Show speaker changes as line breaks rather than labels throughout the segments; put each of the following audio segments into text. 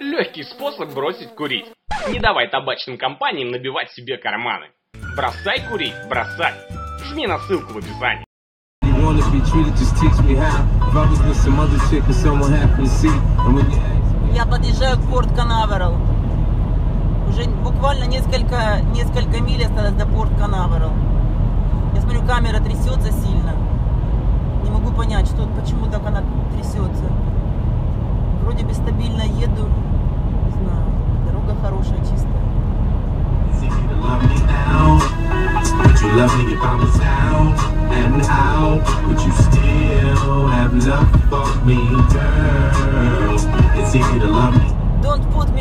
Легкий способ бросить курить. Не давай табачным компаниям набивать себе карманы. Бросай курить, бросай. Жми на ссылку в описании.
Я подъезжаю к порт Канаверал. Уже буквально несколько, несколько миль осталось до порт Канаверал. Я смотрю, камера трясется сильно. Не могу понять, что, почему так она трясется. Вроде бы стабильно еду.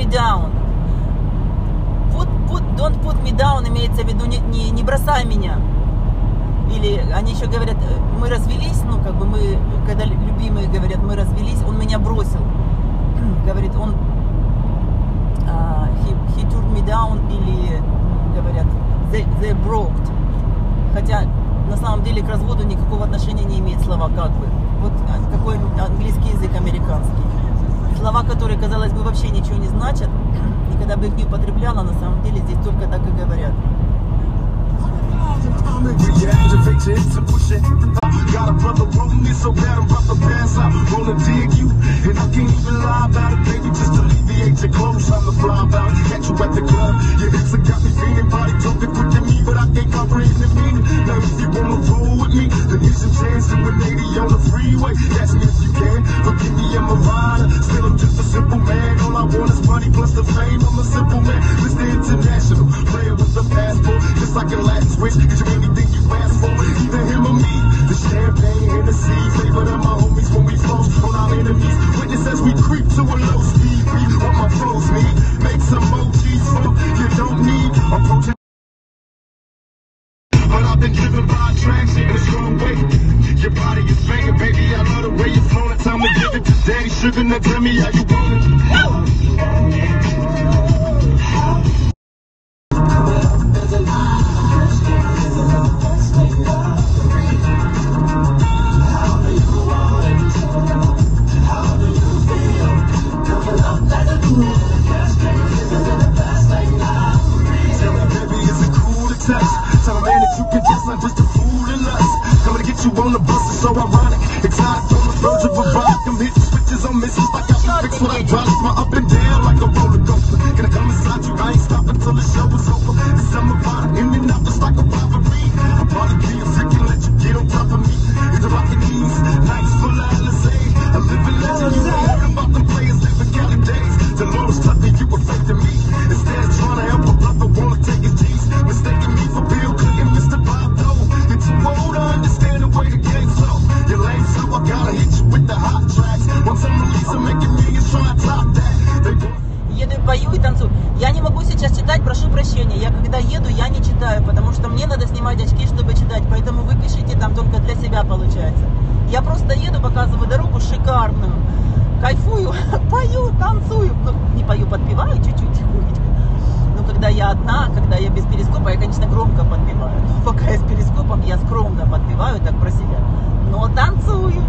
Down. Put, put, don't put me down имеется в виду не, не, не бросай меня. Или они еще говорят, э, мы развелись, ну как бы мы, когда любимые говорят, мы развелись, он меня бросил. Говорит, он а, he, he turned me down или говорят they, they broke. Хотя на самом деле к разводу никакого отношения не имеет слова как бы. Вот а, какой английский язык американский. Слова, которые, казалось бы, вообще ничего не значат, и когда бы их не употребляла, на самом деле здесь только так и говорят.
A then here's your chance to an 80 on the freeway. Ask me like a last switch. Cause you anything you ask for. Either him or me. The champagne and the sea. Flavor of my homies when we float on our enemies. Witness as we creep to a low speed. We what my pros need. Make some emojis for you don't need. Approaching. But I've been driven by attraction in a strong way. Your body is banging, baby. I love the way you're flowing. Time to give it to daddy. Sugar, now tell me how you want it. So ironic. Exotic on the verge of a rock. I'm hitting switches on misses like I can fix what I drop. My
читать, прошу прощения. Я когда еду, я не читаю, потому что мне надо снимать очки, чтобы читать. Поэтому вы пишите там только для себя получается. Я просто еду, показываю дорогу шикарную. Кайфую, пою, танцую. Ну, не пою, подпеваю чуть-чуть тихонечко. Но когда я одна, когда я без перископа, я, конечно, громко подпеваю. Но пока я с перископом, я скромно подпеваю так про себя. Но танцую.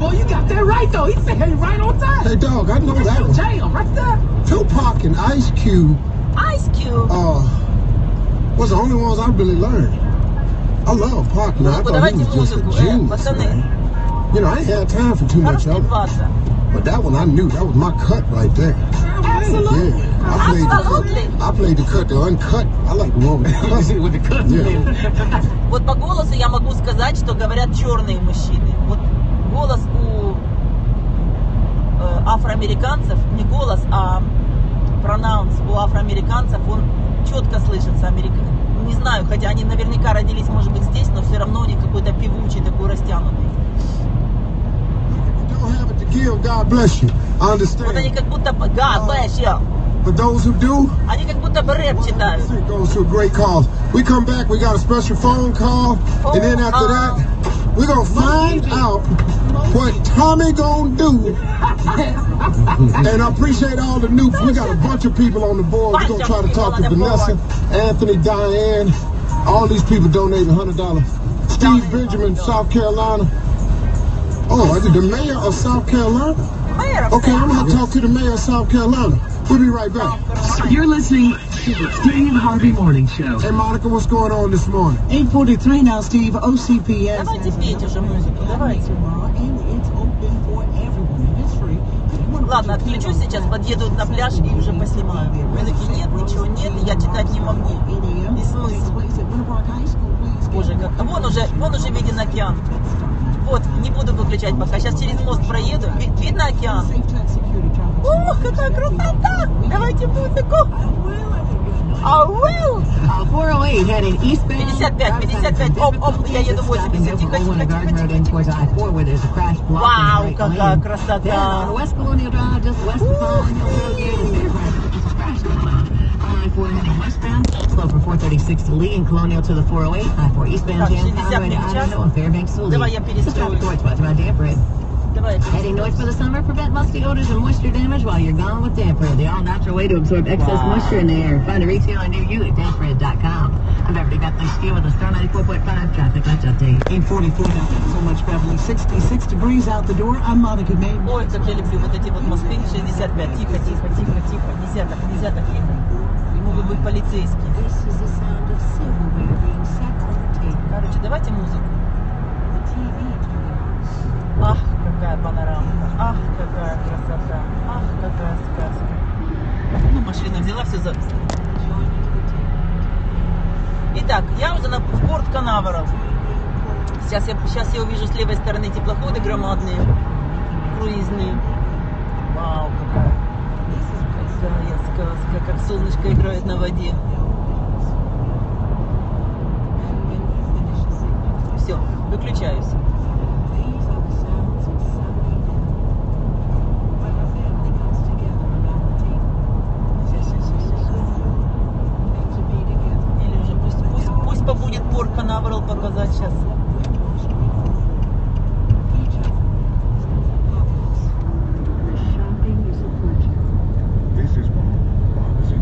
Boy, you got that right though. He said hey, right on time.
Hey, dog, I know that one.
Jam right there.
Tupac and Ice Cube
Ice Cube.
uh, was the only ones I really learned. I love Pac, man. I
Ну,
thought he
давайте
was just a
музыку, э,
genius,
пацаны.
man. You know, I ain't had time for too much
Хорош
of it.
трепаться.
But that one I knew. That was my cut right there.
Absolutely.
Yeah. I played,
Absolutely.
the, I played the cut, the uncut. I like the one with the cut.
With the cut.
Yeah.
Вот по голосу я могу сказать, что говорят черные мужчины. Афроамериканцев, не голос, а пронаунс у афроамериканцев, он четко слышится. Америка... Не знаю, хотя они наверняка родились, может быть, здесь, но все равно у них какой-то певучий, такой растянутый. Вот они как будто... God bless you.
But those who do,
Они как будто бы рэп читают.
goes to a great cause. We come back, we got a special phone call, and then after that, we're gonna find out what Tommy gonna do. and I appreciate all the new. We got a bunch of people on the board. We're gonna try to talk to Vanessa, Anthony, Diane. All these people donating hundred dollars. Steve Benjamin, South Carolina. Oh, is it the mayor of South Carolina? Okay, I'm gonna talk to the mayor of South Carolina. We'll be right back.
You're listening to the Steve Harvey Morning Show.
Hey, Monica, what's going on this morning?
8.43 now, Steve. OCPS.
Ладно, отключу сейчас, подъеду на пляж и уже поснимаю. Музыки нет, ничего нет, я читать не могу. И смысл. Боже, как... А вон уже, вон уже виден океан. Вот, не буду выключать пока. Сейчас через мост проеду. Ви- видно океан? Ох, какая красота! Давайте музыку. А will.
Uh, 408 heading eastbound.
55, 55. Оп, оп, я еду 80. Тихо, тихо, тихо,
Garden Road in
тихо,
towards
тихо.
I-4 where there's a crash block.
Вау,
in the right
какая
lane.
красота.
Then on West Colonial Drive, just west of Colonial Road, there is a crash going on. On I-4 heading westbound, slow from 436 to Lee and Colonial to the 408. I-4 eastbound
Так,
jam
60
highway to
миль в час.
Idaho and Fairbanks to Lee.
Давай я
Just
перестрою.
traffic towards west about Damper.
Давай.
Heading north for the summer, prevent musty odors and moisture damage while you're gone with Damper, the all-natural way to absorb excess
Wow.
moisture in the air. Find a retailer near you at damperhead.com. I'm Beverly Bethany Ski with a Star 94.5 traffic lunch update.
844 now. Thanks so much, Beverly. 66 degrees out the door. I'm Monica May.
Ой, как я люблю вот эти вот мосты. 65. Тихо, тихо, тихо, тихо. Нельзя так, нельзя так ехать. И могут быть полицейские. Короче, давайте музыку. Ах, какая панорама. Ах, какая красота. Ах, какая сказка. Ну, машина взяла все за... Итак, я уже на, в порт Канаверал. Сейчас я, сейчас я увижу с левой стороны теплоходы громадные, круизные. Вау, какая, какая сказка, как солнышко играет на воде. Побудет порт Канаверал показать сейчас.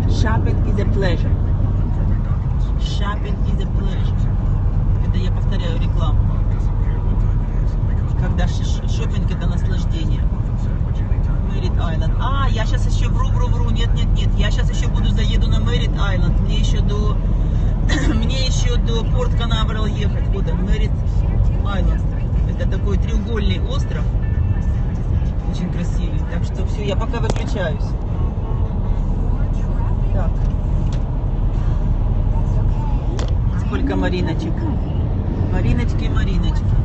Shopping is a pleasure. Shopping is a pleasure. Это я повторяю рекламу. Когда шопинг это наслаждение. Мэрит Айленд. А, я сейчас еще вру, вру, вру. Нет, нет, нет. Я сейчас еще буду заеду на Мэрит Айленд. Мне еще до мне еще до Порт Канаверал ехать. Вот он, Мэрит Айленд. Это такой треугольный остров. Очень красивый. Так что все, я пока выключаюсь. Так. Сколько мариночек? Мариночки, мариночки.